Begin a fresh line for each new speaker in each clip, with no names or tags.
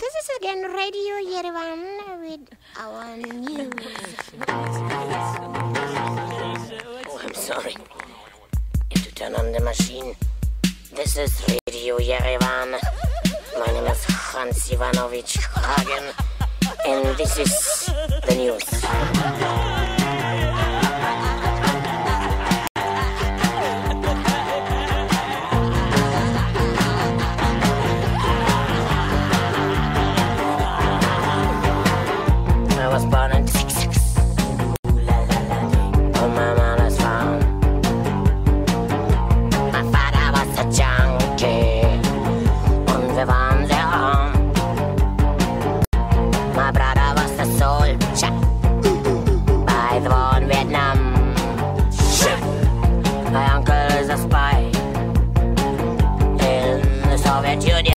This is again Radio Yerevan with our news.
Oh, I'm sorry. Have to turn on the machine. This is Radio Yerevan. My name is Hans Ivanovich Hagen, and this is the news. I was born in 66. On my mother's farm. My father was a junkie. Und wir waren sehr arm. My brother was a soldier. By the war in Vietnam. My uncle is a spy. In the Soviet Union.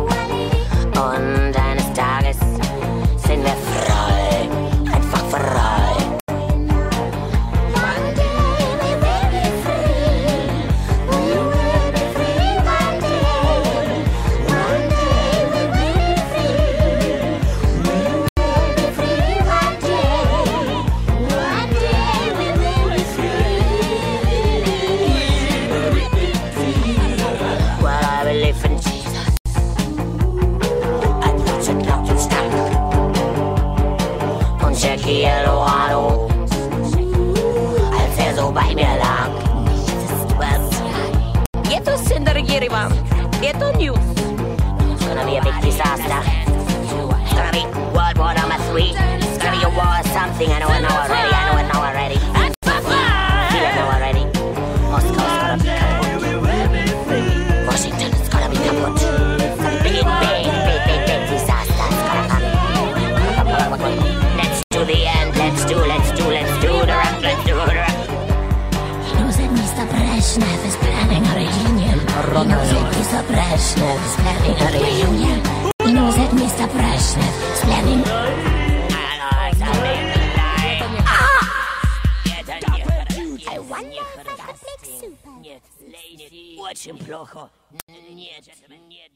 wie Eldorado. Als er so bei mir lag,
je to synergirivám, je to
news. Co nám je big disaster? Suppression is
planning our union. Music is oppression, is planning our union. Music is oppression, is planning.
Очень плохо. Нет, нет, нет.